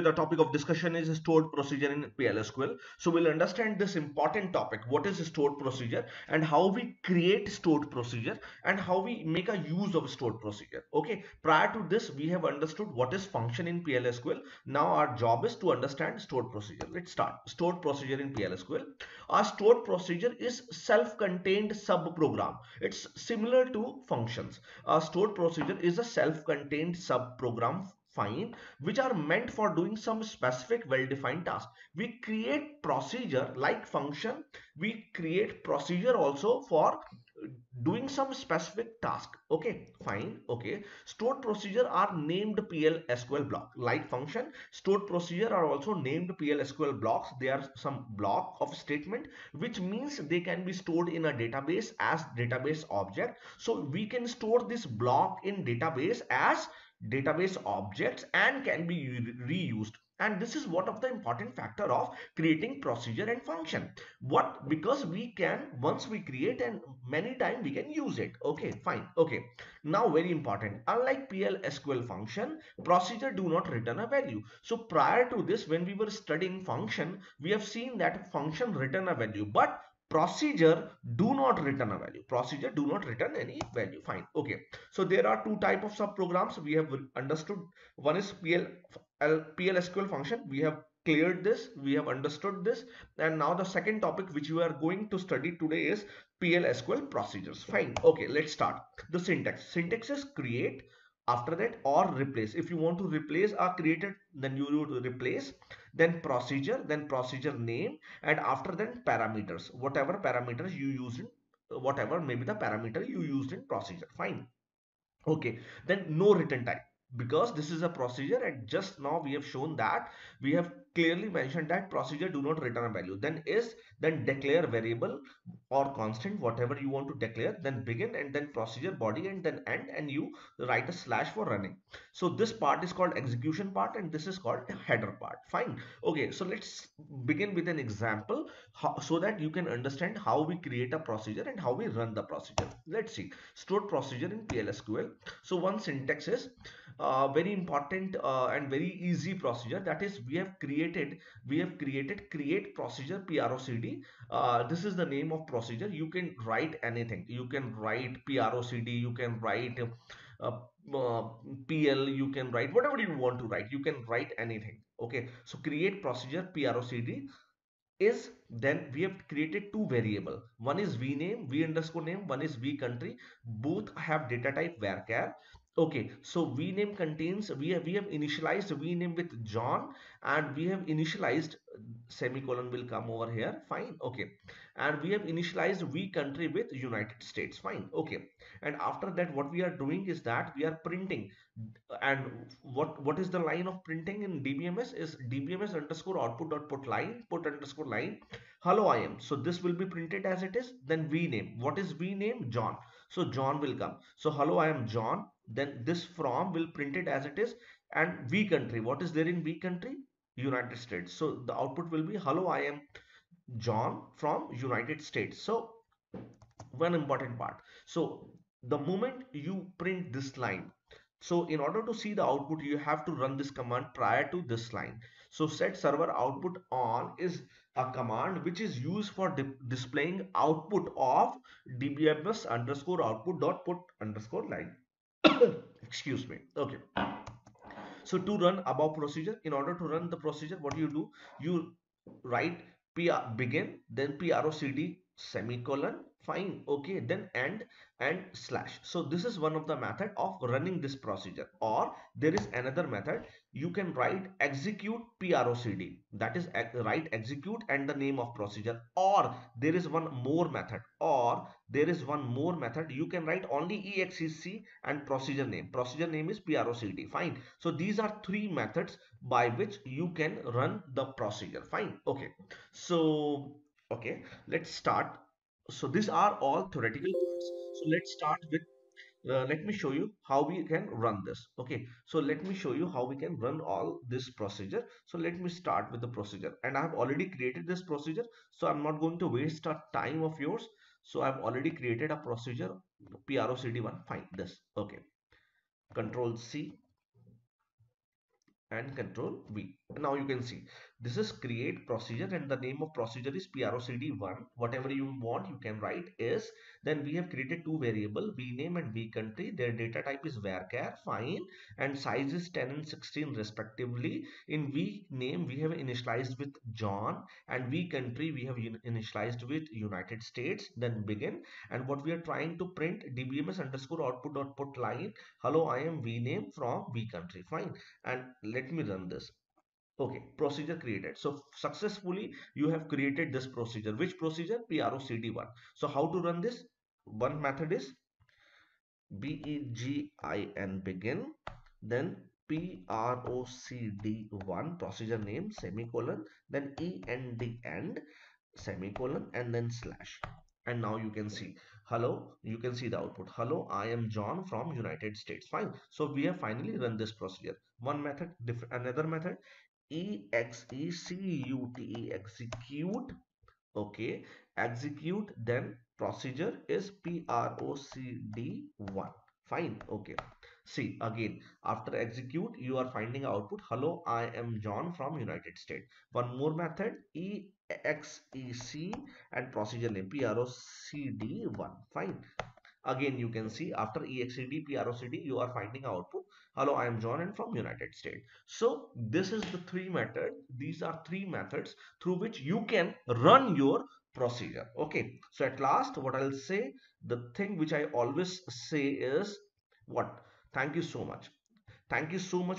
the topic of discussion is stored procedure in PLSQL. So we'll understand this important topic. What is stored procedure and how we create stored procedure and how we make a use of stored procedure. Okay. Prior to this, we have understood what is function in PLSQL. Now our job is to understand stored procedure. Let's start. Stored procedure in PLSQL. Our stored procedure is self-contained sub-program. It's similar to functions. A stored procedure is a self-contained sub-program fine which are meant for doing some specific well-defined task. We create procedure like function. We create procedure also for doing some specific task. Okay fine okay. Stored procedure are named pl sql block. Like function stored procedure are also named pl sql blocks. They are some block of statement which means they can be stored in a database as database object. So we can store this block in database as database objects and can be reused and this is one of the important factor of creating procedure and function. What because we can once we create and many time we can use it. Okay fine. Okay. Now very important. Unlike pl sql function procedure do not return a value. So prior to this when we were studying function we have seen that function return a value but procedure do not return a value. Procedure do not return any value. Fine. Okay. So there are two type of sub programs we have understood. One is pl plsql function. We have cleared this we have understood this. And now the second topic which we are going to study today is plsql procedures. Fine. Okay let's start. The syntax. Syntax is create after that or replace. If you want to replace a created then you would replace. Then procedure then procedure name and after that parameters. Whatever parameters you use in whatever maybe the parameter you used in procedure. Fine. Okay. Then no return type because this is a procedure and just now we have shown that we have clearly mentioned that procedure do not return a value. Then is then declare variable or constant whatever you want to declare then begin and then procedure body and then end and you write a slash for running. So this part is called execution part and this is called header part. Fine. Okay so let's begin with an example so that you can understand how we create a procedure and how we run the procedure. Let's see. Stored procedure in plsql so one syntax is uh, very important uh, and very easy procedure. That is we have created we have created create procedure procd uh, this is the name of procedure. You can write anything. You can write procd you can write uh, uh, pl you can write whatever you want to write. You can write anything. Okay? So create procedure procd is then we have created two variable. One is v name v underscore name. One is v country. Both have data type varchar okay so vname contains we have we have initialized vname with john and we have initialized semicolon will come over here fine okay. And we have initialized v country with united states fine okay. And after that what we are doing is that we are printing and what what is the line of printing in dbms is dbms underscore output dot put line put underscore line hello i am. So this will be printed as it is then vname what is vname john. So john will come. So hello i am john. Then this from will print it as it is and v country. What is there in v country? United states. So the output will be hello i am john from united states. So one important part. So the moment you print this line so in order to see the output you have to run this command prior to this line. So set server output on is a command which is used for di displaying output of dbms underscore output dot put underscore line. Excuse me. Okay. So to run above procedure in order to run the procedure what do you do? You write pr begin then procd semicolon fine okay then end and slash. So this is one of the method of running this procedure. Or there is another method. You can write execute procd that is write execute and the name of procedure. Or there is one more method. Or there is one more method. You can write only exec and procedure name. Procedure name is procd fine. So these are three methods by which you can run the procedure. Fine. Okay. So okay. Let's start so these are all theoretical parts so let's start with uh, let me show you how we can run this. Okay. So let me show you how we can run all this procedure. So let me start with the procedure. And i have already created this procedure. So i'm not going to waste a time of yours. So i've already created a procedure procd1 fine. This. Okay. Control c and control v now you can see this is create procedure and the name of procedure is procd1 whatever you want you can write is then we have created two variable vname and vcountry their data type is varchar fine. And size is 10 and 16 respectively. In vname we have initialized with john. And vcountry we have initialized with united states. Then begin. And what we are trying to print dbms underscore output dot put line. Hello i am vname from vcountry fine. And let me run this okay procedure created. So successfully you have created this procedure. Which procedure? Procd1 so how to run this? One method is begin begin then procd1 procedure name semicolon then end end semicolon and then slash. And now you can see. Hello you can see the output. Hello i am john from united states. Fine. So we have finally run this procedure. One method another method E-X-E-C-U-T-E execute okay? Execute then procedure is P-R-O-C-D-1 fine okay. See again after execute you are finding output hello I am John from United States. One more method E-X-E-C and procedure name P-R-O-C-D-1 fine. Again you can see after exec procd you are finding output hello i am john and from united states. So this is the three method. These are three methods through which you can run your procedure. Okay so at last what i'll say the thing which i always say is what? Thank you so much. Thank you so much